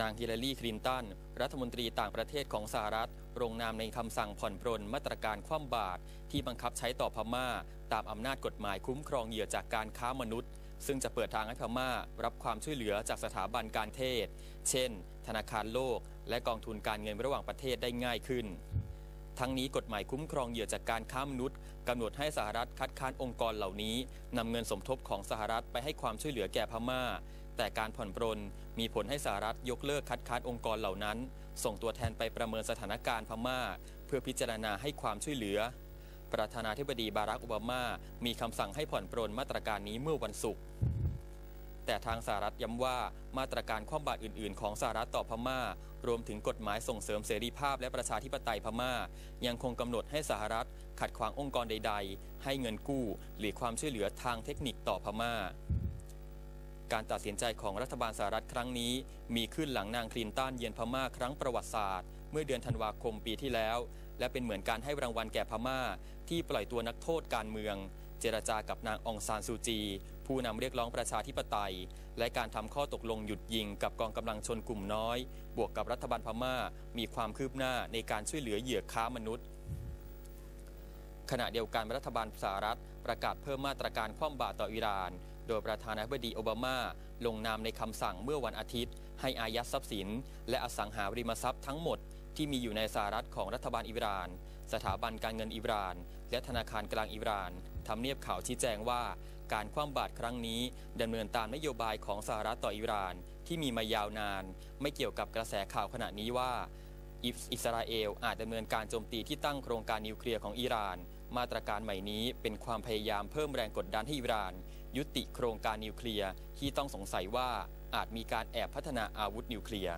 นางฮิลลารีคลินตัน รัฐมนตรีต่างประเทศของสหรัฐลงนามในคำสั่งผ่อนปรนมาตรการคว่ำบาตรที่บังคับใช้ต่อพม่า ตามอำนาจกฎหมายคุ้มครองเหยื่อจากการค้ามนุษย์ ซึ่งจะเปิดทางให้พม่า รับความช่วยเหลือจากสถาบันการเทศ เช่น ธนาคารโลก และกองทุนการเงินระหว่างประเทศได้ง่ายขึ้นทั้งนี้กฎหมายคุ้มครองเหยื่อจากการค้ามนุษย์กำหนดให้สหรัฐคัดค้านองค์กรเหล่านี้นำเงินสมทบของสหรัฐไปให้ความช่วยเหลือแก่พม่า แต่การผ่อนปรนมีผลให้สหรัฐยกเลิกคัดค้านองค์กรเหล่านั้น ส่งตัวแทนไปประเมินสถานการณ์พม่า เพื่อพิจารณาให้ความช่วยเหลือ ประธานาธิบดีบารักโอบามา มีคำสั่งให้ผ่อนปรนมาตรการนี้เมื่อวันศุกร์แต่ทางสหรัฐย้ำว่ามาตรการคว่ำบาตรอื่น ๆ ของสหรัฐต่อพม่า รวมถึงกฎหมายส่งเสริมเสรีภาพและประชาธิปไตยพม่า ยังคงกำหนดให้สหรัฐ ขัดขวางองค์กรใด ๆ ให้เงินกู้ หรือความช่วยเหลือทางเทคนิคต่อพม่า การตัดสินใจของรัฐบาลสหรัฐครั้งนี้ มีขึ้นหลังนางคลินตันเยือนพม่าครั้งประวัติศาสตร์ เมื่อเดือนธันวาคมปีที่แล้ว และเป็นเหมือนการให้รางวัลแก่พม่า ที่ปล่อยตัวนักโทษการเมือง เจรจากับนางองซานซูจี ผู้นำเรียกร้องประชาธิปไตย และการทำข้อตกลงหยุดยิงกับกองกำลังชนกลุ่มน้อย บวกกับรัฐบาลพม่า มีความคืบหน้าในการช่วยเหลือเหยื่อค้ามนุษย์ขณะเดียวกันรัฐบาลสหรัฐประกาศเพิ่มมาตรการคว่ำบาตรต่ออิหร่าน โดยประธานาธิบดีโอบามา ลงนามในคำสั่งเมื่อวันอาทิตย์ ให้อายัดทรัพย์สิน และอสังหาริมทรัพย์ทั้งหมดที่มีอยู่ในสหรัฐของรัฐบาลอิหร่าน สถาบันการเงินอิหร่าน และธนาคารกลางอิหร่านทำเนียบข่าวชี้แจงว่า การคว่ำบาตรครั้งนี้ดำเนินตามนโยบายของสหรัฐต่ออิหร่านที่มีมายาวนาน ไม่เกี่ยวกับกระแสข่าวขณะนี้ว่าอิสราเอลอาจดำเนินการโจมตีที่ตั้งโครงการนิวเคลียร์ของอิหร่าน มาตรการใหม่นี้เป็นความพยายามเพิ่มแรงกดดันให้อิหร่าน ยุติโครงการนิวเคลียร์ที่ต้องสงสัยว่าอาจมีการแอบพัฒนาอาวุธนิวเคลียร์